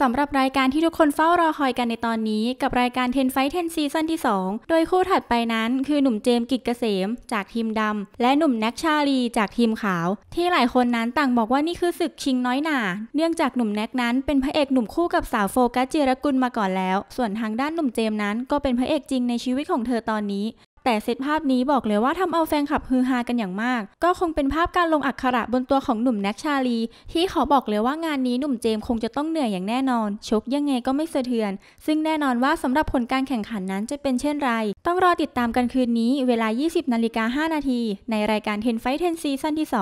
สำหรับรายการที่ทุกคนเฝ้ารอคอยกันในตอนนี้ กับรายการ10 Fight 10ซีซั่นที่ 2 โดยคู่ถัดไปนั้นคือหนุ่มเจมส์กิจเกษม จากทีมดำ และหนุ่มแน็กชาลี จากทีมขาว ที่หลายคนนั้นต่างบอกว่านี่คือศึกชิงน้อยหน่าเนื่องจากหนุ่มแน็กนั้นเป็นพระเอกหนุ่มคู่กับสาวโฟกัสจิรกุลมาก่อนแล้ว ส่วนทางด้านหนุ่มเจมส์นั้นก็เป็นพระเอกจริงในชีวิตของเธอตอนนี้ แต่เซตภาพนี้บอกเลยว่าทำเอาแฟนคลับฮือฮากันอย่างมาก ก็คงเป็นภาพการลงอักขระบนตัวของหนุ่มแน็กชาลี ที่ขาบอกเลยว่างานนี้หนุ่มเจมคงจะต้องเหนื่อยอย่างแน่นอน ชกยังไงก็ไม่สะเทือน ซึ่งแน่นอนว่าสำหรับผลการแข่งขันนั้นจะเป็นเช่นไร ต้องรอติดตามกันคืนนี้ เวลา 20นาฬิกา5นาทีในรายการ10 Fight 10ซีซั่นที่ 2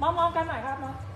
มองมองกันหน่อยครับเกมจะ